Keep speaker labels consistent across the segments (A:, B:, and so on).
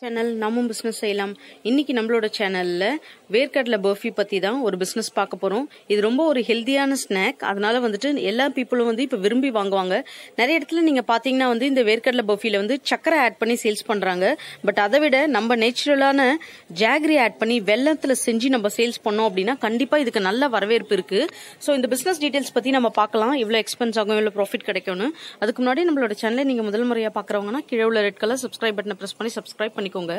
A: Channel நாமும் business செய்யலாம். இன்னைக்கு நம்மளோட சேனல்ல வேர்க்கடலை பர்ஃபி பத்தி தான் ஒரு பிஸ்னஸ் பார்க்க போறோம். இது ரொம்ப ஒரு ஹெல்த்தியான ஸ்நாக் அதனால வந்துட்டு எல்லா பீப்புளும் வந்து இப்போ விரும்பி வாங்குவாங்க. நிறைய இடத்துல நீங்க பாத்தீங்கன்னா வந்து இந்த வேர்க்கடலை பர்ஃபில வந்து சக்கரை ஆட் பண்ணி சேல்ஸ் பண்றாங்க. பட் அதை விட நம்ம நேச்சுரலான ஜாகரி ஆட் பண்ணி வெள்ளத்துல செஞ்சு நம்ம சேல்ஸ் பண்ணோம் அப்படின்னா கண்டிப்பா இதுக்கு நல்ல வரவேற்பு இருக்கு. ஸோ இந்த பிஸ்னஸ் டீடைல்ஸ் பத்தி நம்ம பார்க்கலாம். இவ்வளவு எக்ஸ்பென்ஸ் ஆகும் இவ்வளவு ப்ராஃபிட் கிடைக்கும்னு. அதுக்கு முன்னாடி நம்மளோட சேனலை நீங்க முதல் முறையா பாக்குறவங்கன்னா கீழே உள்ள ரெட் கலர் சப்ஸ்கிரைப் பட்டனை பிரஸ் பண்ணி சப்ஸ்கிரைப் பண்ணிக்கோங்க.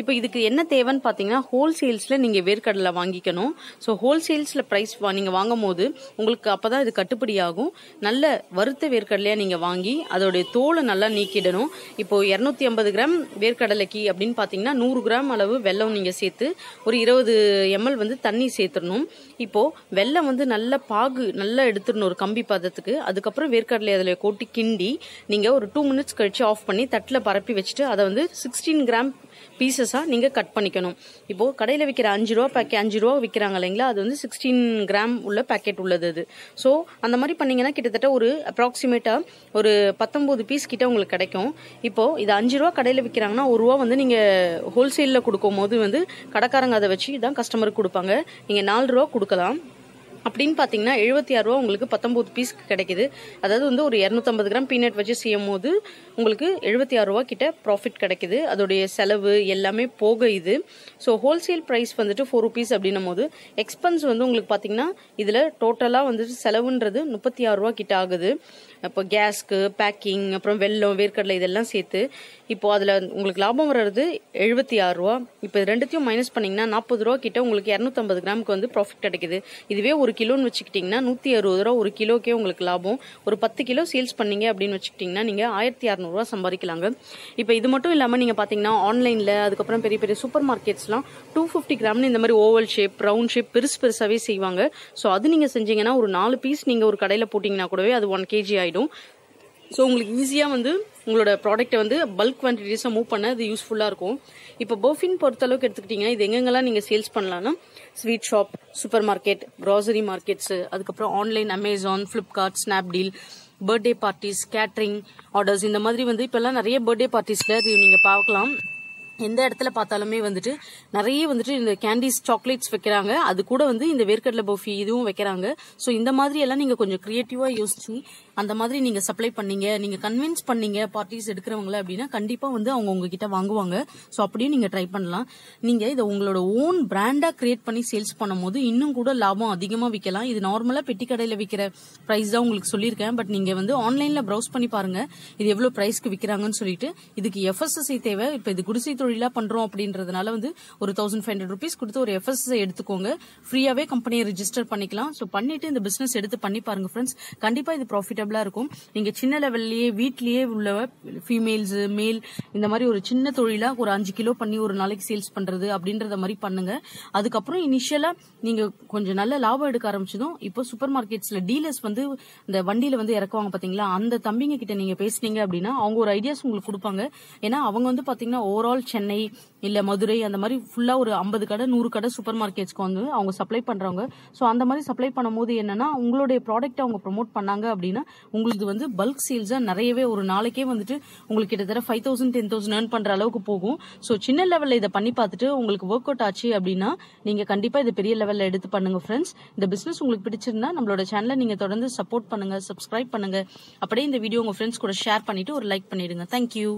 A: இப்போ இதுக்கு என்ன தேவைன்னு பார்த்தீங்கன்னா ஹோல்சேல்ஸில் நீங்கள் வேர்க்கடலை வாங்கிக்கணும். ஸோ ஹோல்சேல்ஸில் ப்ரைஸ் நீங்கள் வாங்கும் போது உங்களுக்கு அப்பதான் இது கட்டுப்படியாகும். நல்ல வறுத்த வேர்க்கடலையாக நீங்கள் வாங்கி அதோடைய தோலை நல்லா நீக்கிடணும். இப்போ இரநூத்தி ஐம்பது கிராம் வேர்க்கடலைக்கு அப்படின்னு பார்த்தீங்கன்னா நூறு கிராம் அளவு வெல்லம் நீங்கள் சேர்த்து ஒரு இருபது எம்எல் வந்து தண்ணி சேர்த்துடணும். இப்போது வெல்லம் வந்து நல்ல பாகு நல்லா எடுத்துடணும் ஒரு கம்பி பதத்துக்கு அதுக்கப்புறம் வேர்க்கடலை அதில் கொட்டி கிண்டி நீங்கள் ஒரு டூ மினிட்ஸ் கழிச்சு ஆஃப் பண்ணி தட்டில் பரப்பி வச்சுட்டு அதை வந்து சிக்ஸ்டீன் கிராம் பீசஸாக நீங்கள் கட் பண்ணிக்கணும். இப்போது கடையில் விற்கிற அஞ்சு ரூபா பேக்கெட் அஞ்சு ரூபா விற்கிறாங்க இல்லைங்களா? அது வந்து சிக்ஸ்டீன் கிராம் உள்ள பேக்கெட் உள்ளது அது ஸோ அந்த மாதிரி பண்ணிங்கன்னா கிட்டத்தட்ட ஒரு அப்ராக்சிமேட்டாக ஒரு பத்தொம்போது பீஸ் கிட்ட உங்களுக்கு கிடைக்கும். இப்போ இது அஞ்சு ரூபா கடையில் விற்கிறாங்கன்னா ஒரு ரூபா வந்து நீங்கள் ஹோல்சேலில் கொடுக்கும் போது வந்து கடைக்காரங்க அதை வச்சு தான் கஸ்டமருக்கு கொடுப்பாங்க. நீங்கள் நாலு ரூபா கொடுக்கலாம். அப்படின்னு பார்த்தீங்கன்னா எழுபத்தி ஆறு ரூபா உங்களுக்கு பத்தொம்பது பீஸ் கிடைக்குது. அதாவது வந்து ஒரு இரநூத்தம்பது கிராம் பீனட் வச்சு செய்யும் போது உங்களுக்கு எழுபத்தி ஆறு ரூபா கிட்ட ப்ராஃபிட் கிடைக்குது. அதோடைய செலவு எல்லாமே போக இது. ஸோ ஹோல்சேல் ப்ரைஸ் வந்துட்டு ஃபோர் ருபீஸ் அப்படின்னும் போது எக்ஸ்பென்ஸ் வந்து உங்களுக்கு பார்த்தீங்கன்னா இதில் டோட்டலாக வந்துட்டு செலவுன்றது முப்பத்தி ஆறு ரூபா கிட்ட ஆகுது. இப்போ கேஸ்க்கு பேக்கிங் அப்புறம் வெல்லம் வேர்க்கடலை இதெல்லாம் சேர்த்து இப்போ அதில் உங்களுக்கு லாபம் வர்றது எழுபத்தி ஆறு ரூபா. இப்போ ரெண்டுத்தையும் மைனஸ் பண்ணிங்கன்னா நாற்பது ரூபா கிட்ட உங்களுக்கு இரநூத்தம்பது கிராமுக்கு வந்து ப்ராஃபிட் கிடைக்குது. இதுவே ஒரு கிலோன்னு வச்சுக்கிட்டிங்கன்னா நூற்றி அறுபது ரூபா ஒரு கிலோக்கே உங்களுக்கு லாபம். ஒரு பத்து கிலோ சேல்ஸ் பண்ணீங்க அப்படின்னு வச்சுக்கிட்டிங்கன்னா நீங்கள் ஆயிரத்தி அறநூறுவா சம்பாதிக்கலாங்க. இப்போ இது மட்டும் இல்லாமல் நீங்கள் பார்த்தீங்கன்னா ஆன்லைனில் அதுக்கப்புறம் பெரிய பெரிய சூப்பர் மார்க்கெட்ஸ்லாம் டூ ஃபிஃப்டி கிராம்னு இந்த மாதிரி ஓவல் ஷேப் ரவுண்ட் ஷேப் பெருசு பெருசாகவே செய்வாங்க. ஸோ அது நீங்கள் செஞ்சீங்கன்னா ஒரு நாலு பீஸ் நீங்கள் ஒரு கடையில் போட்டிங்கன்னா கூடவே அது ஒன் கேஜி ஆகிடும் ஸோ உங்களுக்கு ஈஸியாக வந்து உங்களோட ப்ராடக்ட்டை வந்து பல்க் குவான்டிட்டிஸாக மூவ் பண்ண இது யூஸ்ஃபுல்லாக இருக்கும். இப்போ பர்ஃபின் பொறுத்தளவுக்கு எடுத்துக்கிட்டிங்கன்னா இது எங்கெங்கெல்லாம் நீங்கள் சேல்ஸ் பண்ணலாம்னா sweet shop supermarket grocery markets அதுக்கப்புறம் online Amazon Flipkart Snapdeal birthday parties catering orders இந்த மாதிரி வந்து இப்போல்லாம் நிறைய பர்த்டே பார்ட்டிஸில் நீங்கள் பார்க்கலாம். எந்த இடத்துல பார்த்தாலுமே வந்துட்டு நிறைய வந்துட்டு இந்த கேண்டீஸ் சாக்லேட்ஸ் வைக்கிறாங்க. அது கூட வந்து இந்த வேர்க்கடலை பஃபி இதுவும் வைக்கிறாங்க. ஸோ இந்த மாதிரி எல்லாம் நீங்க கொஞ்சம் கிரியேட்டிவா யோசிச்சு அந்த மாதிரி நீங்க சப்ளை பண்ணீங்க நீங்க கன்வின்ஸ் பண்ணீங்க பார்ட்டிஸ் எடுக்கிறவங்கள அப்படின்னா கண்டிப்பா வந்து அவங்க உங்ககிட்ட வாங்குவாங்க. ஸோ அப்படியும் நீங்க ட்ரை பண்ணலாம். நீங்க இதை உங்களோட ஓன் பிராண்டா கிரியேட் பண்ணி சேல்ஸ் பண்ணும்போது இன்னும் கூட லாபம் அதிகமா விற்கலாம் இது நார்மலா பெட்டி கடையில விற்கிற பிரைஸ் தான் உங்களுக்கு சொல்லியிருக்கேன். பட் நீங்க வந்து ஆன்லைன்ல ப்ரௌஸ் பண்ணி பாருங்க. இது எவ்வளவு பிரைஸ்க்கு விற்கிறாங்கன்னு சொல்லிட்டு இதுக்கு எஃப்எஸ்எஸ்ஐ தேவை. இப்போ இது குடிசை தொழில் பண்றோம் அப்படின்றதுனால வந்து ஒரு தௌசண்ட் ஃபைவ் ஹண்ட்ரட் ருபீஸ் கொடுத்து ஒரு எஃப்எஸ்எஸ் எடுத்துக்கோங்க. ஃப்ரீயாவே கம்பெனியை ரிஜிஸ்டர் பண்ணிக்கலாம். ஸோ பண்ணிட்டு இந்த பிசினஸ் எடுத்து பண்ணி பாருங்க ஃப்ரெண்ட்ஸ் கண்டிப்பா இது ப்ராஃபிட்டபிளா இருக்கும். நீங்க சின்ன லெவல்லயே வீட்லயே உள்ள ஃபீமேல்ஸ் மேல் இந்த மாதிரி ஒரு சின்ன தொழிலா ஒரு அஞ்சு கிலோ பண்ணி ஒரு நாளைக்கு சேல்ஸ் பண்றது அப்படின்றத மாதிரி பண்ணுங்க. அதுக்கப்புறம் இனிஷியலா நீங்க கொஞ்சம் நல்ல லாபம் எடுக்க ஆரம்பிச்சதும் இப்போ சூப்பர் மார்க்கெட்ஸ்ல டீலர்ஸ் வந்து இந்த வண்டியில வந்து இறக்குவாங்க பாத்தீங்களா? அந்த தம்பிங்க கிட்ட நீங்க பேசுனீங்க அப்படின்னா அவங்க ஒரு ஐடியாஸ் உங்களுக்கு கொடுப்பாங்க. ஏன்னா அவங்க வந்து பாத்தீங்கன்னா ஓவரால் சென்னை இல்ல மதுரை அந்த மாதிரி ஃபுல்லா ஒரு ஐம்பது கடை நூறு கடை சூப்பர் மார்க்கெட்ஸ்க்கு வந்து அவங்க சப்ளை பண்றவங்க. ஸோ அந்த மாதிரி சப்ளை பண்ணும்போது என்னன்னா உங்களுடைய ப்ராடக்ட் அவங்க ப்ரொமோட் பண்ணாங்க அப்படின்னா உங்களுக்கு வந்து பல்க் சேல்ஸா நிறையவே ஒரு நாளைக்கே வந்துட்டு உங்களுக்கு கிட்டத்தட்ட five thousand ten thousand earn பண்ற அளவுக்கு போகும். ஸோ சின்ன லெவல்ல இதை பண்ணி பார்த்துட்டு உங்களுக்கு ஒர்க் அவுட் ஆச்சு அப்படின்னா நீங்க கண்டிப்பா இதை பெரிய லெவல்ல எடுத்து பண்ணுங்க ஃப்ரெண்ட்ஸ் இந்த பிசினஸ் உங்களுக்கு பிடிச்சிருந்தா நம்மளோட சேனலை நீங்க தொடர்ந்து சப்போர்ட் பண்ணுங்க சப்ஸ்கிரைப் பண்ணுங்க. அப்படியே இந்த வீடியோ உங்க ஃப்ரெண்ட்ஸ் கூட ஷேர் பண்ணிட்டு ஒரு லைக் பண்ணிடுங்க. தேங்க்யூ